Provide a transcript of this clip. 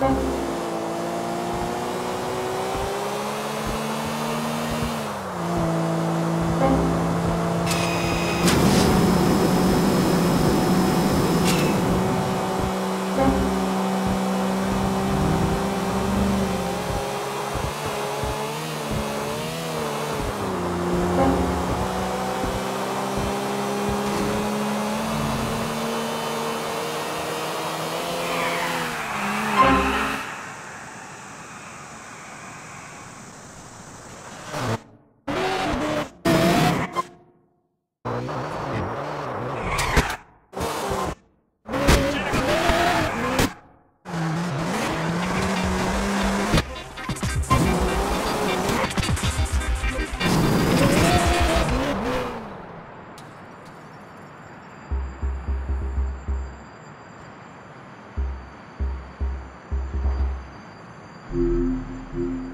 来 Mm-hmm.